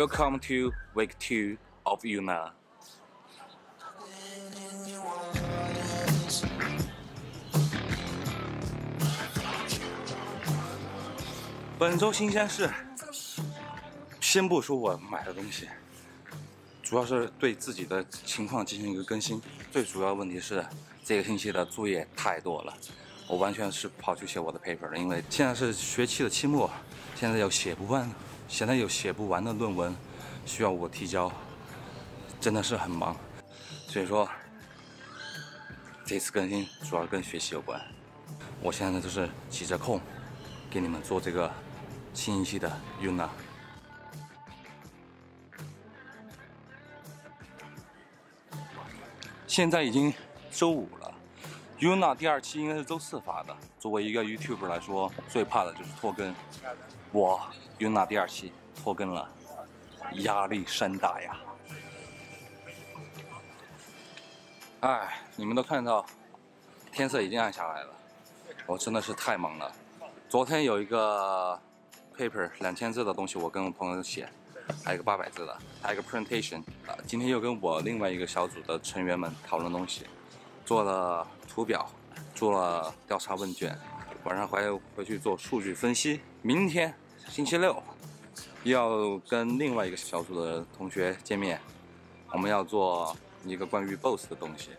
Welcome to week two of Yuna. 本周新鲜事，先不说我买的东西，主要是对自己的情况进行一个更新。最主要问题是这个星期的作业太多了，我完全是跑去写我的 paper 了，因为现在是学期的期末，现在有写不完，现在有写不完的论文需要我提交，真的是很忙，所以说这次更新主要跟学习有关。我现在就是挤着空给你们做这个。清一期的 Yuna，现在已经周五了。Yuna 第二期应该是周四发的。作为一个 YouTube 来说，最怕的就是拖更。我 Yuna 第二期拖更了，压力山大呀！哎，你们都看到，天色已经暗下来了。我真的是太忙了。昨天有一个。Paper 两千字的东西，我跟我朋友写，还有个八百字的，还有个 presentation 啊。今天又跟我另外一个小组的成员们讨论东西，做了图表，做了调查问卷，晚上回回去做数据分析。明天星期六要跟另外一个小组的同学见面，我们要做一个关于 boss 的东西。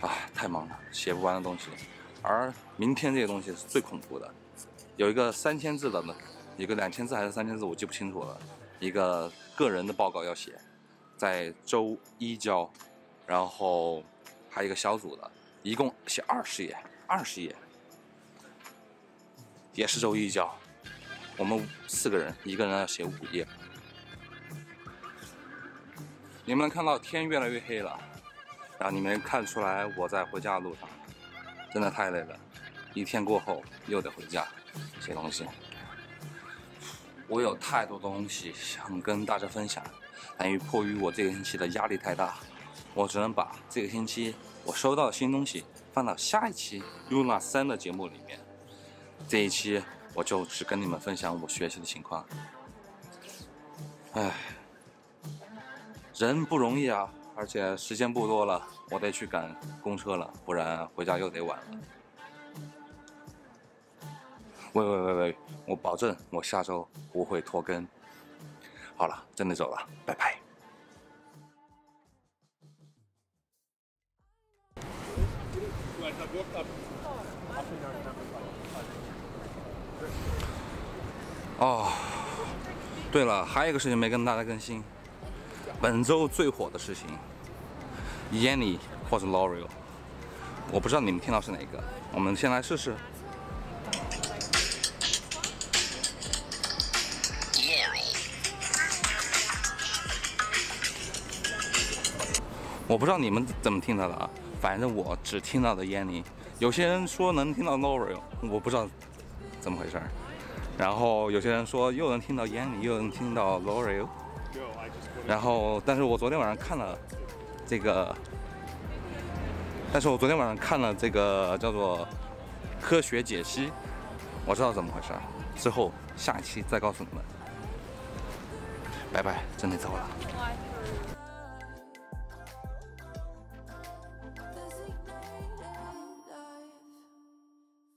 啊，太忙了，写不完的东西。而明天这个东西是最恐怖的，有一个三千字的呢。一个两千字还是三千字，我记不清楚了。一个个人的报告要写，在周一交，然后还有一个小组的，一共写二十页，二十页，也是周一交。我们四个人，一个人要写五页。你们能看到天越来越黑了，然后你们看出来我在回家的路上，真的太累了。一天过后又得回家写东西。我有太多东西想跟大家分享，但于迫于我这个星期的压力太大，我只能把这个星期我收到的新东西放到下一期 Luna 三的节目里面。这一期我就只跟你们分享我学习的情况。唉，人不容易啊，而且时间不多了，我得去赶公车了，不然回家又得晚了。喂喂喂喂，我保证我下周不会拖更。好了，真的走了，拜拜。哦，对了，还有一个事情没跟大家更新，本周最火的事情，Yanny 或者 L'Oreal，我不知道你们听到是哪个，我们先来试试。我不知道你们怎么听到的啊，反正我只听到的烟铃。有些人说能听到 L'Oreal，我不知道怎么回事。然后有些人说又能听到烟铃又能听到 L'Oreal。然后，但是我昨天晚上看了这个，但是我昨天晚上看了这个叫做科学解析，我知道怎么回事。之后下期再告诉你们。拜拜，真的走了。